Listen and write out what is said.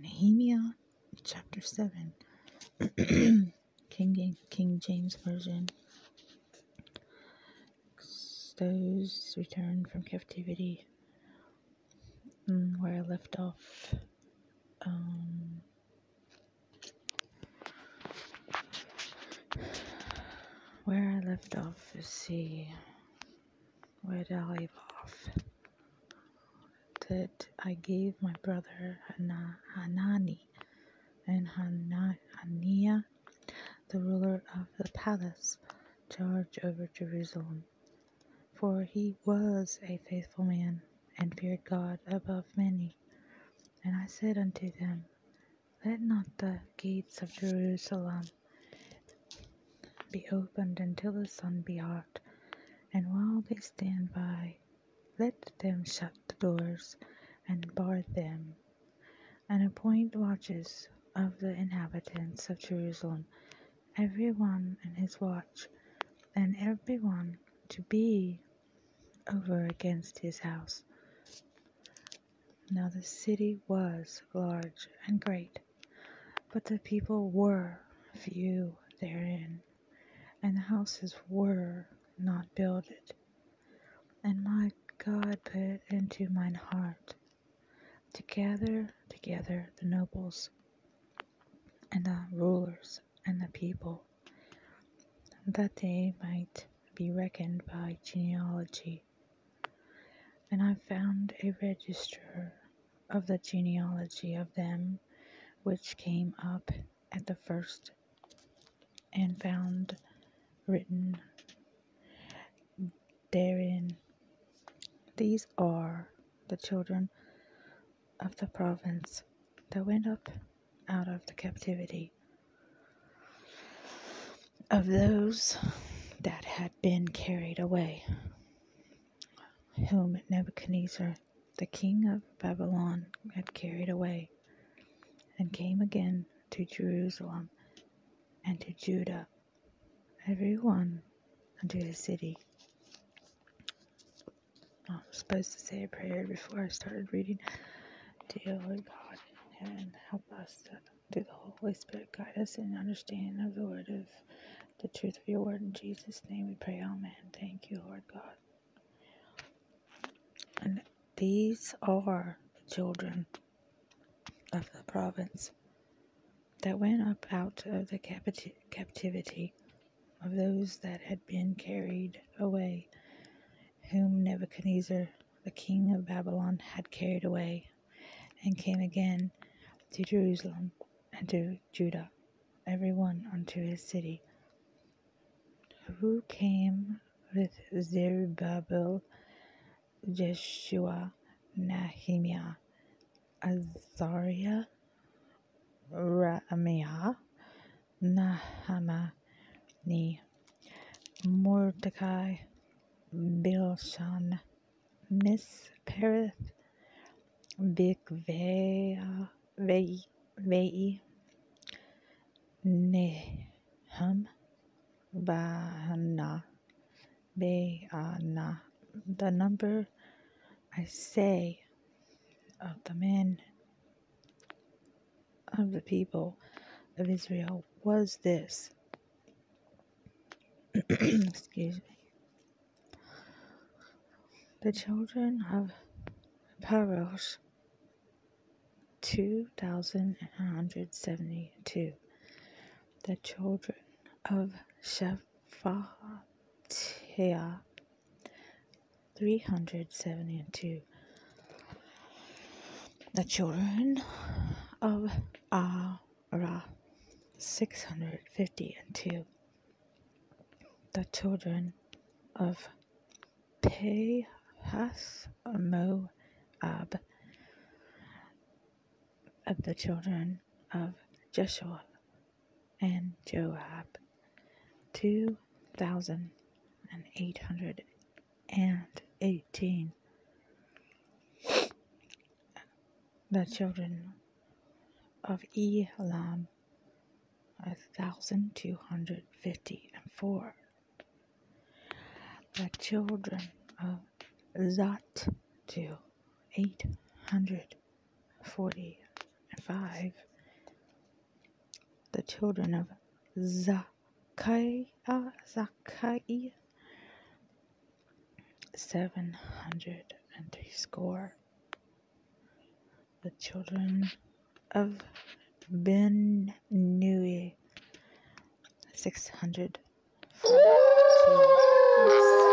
Nehemiah chapter 7, King, King James Version. Those returned from captivity, mm, where I left off. Um, where I left off, let's see. Where did I leave off? That I gave my brother Hana, Hanani and Hana, Haniah, the ruler of the palace, charge over Jerusalem. For he was a faithful man and feared God above many. And I said unto them, Let not the gates of Jerusalem be opened until the sun be hot, and while they stand by, let them shut the doors and bar them, and appoint watches of the inhabitants of Jerusalem, every one in his watch, and every one to be over against his house. Now the city was large and great, but the people were few therein, and the houses were not builded. And my God put into mine heart to gather together the nobles and the rulers and the people, that they might be reckoned by genealogy. And I found a register of the genealogy of them which came up at the first, and found written therein, These are the children of the province that went up out of the captivity of those that had been carried away, whom Nebuchadnezzar, the king of Babylon, had carried away, and came again to Jerusalem and to Judah, every one unto his city. Supposed to say a prayer before I started reading. Dear Lord God in heaven, help us to, through the Holy Spirit, guide us in understanding of the word of the truth of your word. In Jesus' name we pray, Amen. Thank you, Lord God. And these are the children of the province that went up out of the capti- captivity of those that had been carried away, whom Nebuchadnezzar, the king of Babylon, had carried away, and came again to Jerusalem and to Judah, every one unto his city. Who came with Zerubbabel, Jeshua, Nehemiah, Azariah, Raamiah, Nahamani, Mordecai, Bilshan, Miss Perith, Bigvai, Vei, Nahum, Bana, Beana. The number I say of the men of the people of Israel was this. Excuse me. The children of Parosh, 2,172. The children of Shephatiah, 372. The children of Arah, 652. The children of Pehas Moab, of the children of Jeshua and Joab, two thousand and eight hundred and eighteen. The children of Elam, a thousand two hundred fifty and four. The children of Zattu, eight hundred forty and five. The children of uh, seven hundred and three score. The children of Ben Nui, six hundred forty-two.